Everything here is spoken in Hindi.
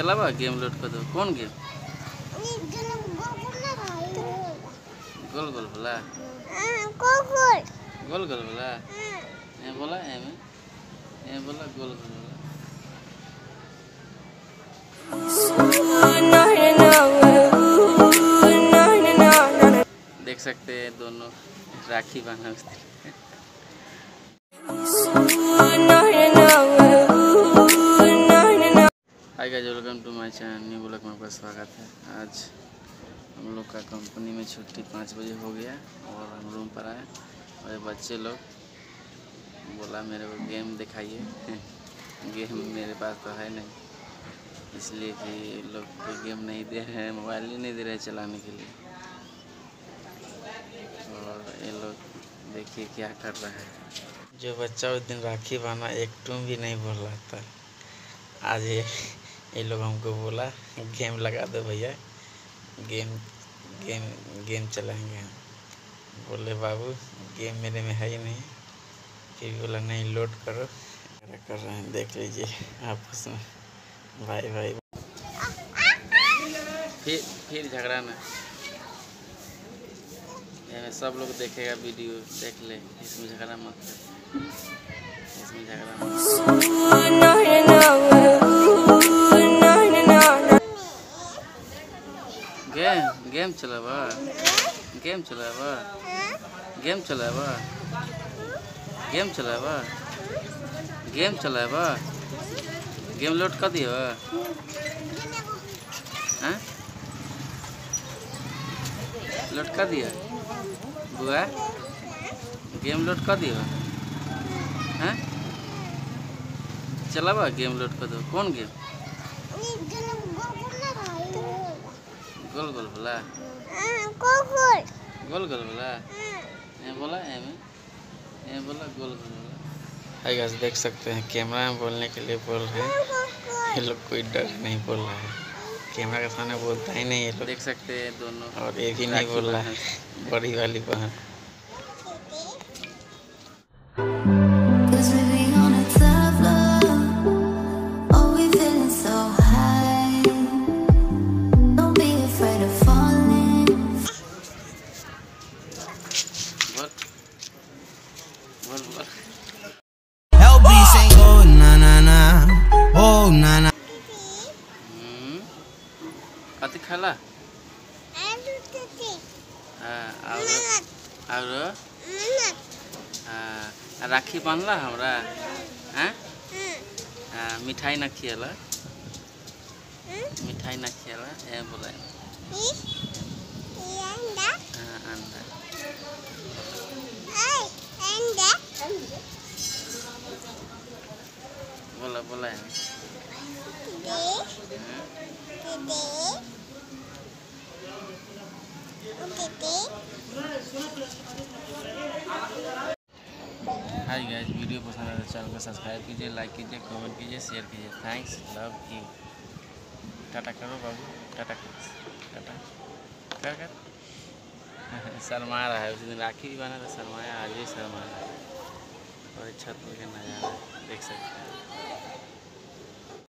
चला बा गेम लोड कर दो कौन गेम? गोल गोल बोला गोल गोल बोला ए बोला ए में ए बोला गोल गोल बोला देख सकते हैं दोनों, राखी बांधा hi my channel new blog में आपका स्वागत है। आज हम लोग का कंपनी में छुट्टी पाँच बजे हो गया और हम रूम पर आए और बच्चे लोग बोला, मेरे को गेम दिखाइए। गेम मेरे पास तो है नहीं, इसलिए कि लोग को गेम नहीं दे रहे हैं मोबाइल ही नहीं दे रहे चलाने के लिए। और ये लोग देखिए क्या कर रहा है। जो बच्चा उस दिन राखी बांधा, एक टूम भी नहीं बोल रहा था। आज ये ये लोग हमको बोला, गेम लगा दो भैया, गेम गेम गेम चलाएँगे हम। बोले, बाबू, गेम मेरे में है ही नहीं। फिर बोला, नहीं, लोड करो। कर रहे हैं, देख लीजिए, आपस में। भाई भाई। फिर फिर झगड़ा ना। में सब लोग देखेगा वीडियो, देख ले, इसमें झगड़ा मत इसमें झगड़ा मत गेम चलावा गेम चलावा गेम चलावा गेम चलावा गेम चलावा गेम लोड कर दियो हाँ लोड कर दिया बुआ गेम लोड कर दियो हाँ चलावा गेम लोड कर दो कौन गेम गोल गोल बोला गोल गोल बोला ये बोला ए में। ए बोला गोल गोल बोला हाय गाइस देख सकते हैं कैमरा में बोलने के लिए बोल रहे हैं। ये लोग कोई डर नहीं बोल रहा है। कैमरा के सामने बोलता ही नहीं ये लोग। देख सकते हैं दोनों। और ये भी नहीं बोल रहा है। बड़ी वाली बहन oh na na. हम्म, कथी खाला हाँ और और हाँ राखी बांधला हमरा हाँ हाँ मिठाई ना खियला मिठाई ना खियला ए बोला हाँ अंडा बोला बोला है। हाय गाइस वीडियो पसंद आए तो चैनल को सब्सक्राइब कीजिए लाइक कीजिए कमेंट कीजिए शेयर कीजिए। थैंक्स लव यू टाटा करो बाबू, टाटा टाटा। कर कर? शर्मा रहा है, उस दिन राखी भी बना था, शर्माया, आज भी शर्मा रहा है। और छत के नज़ारा देख सकते हैं।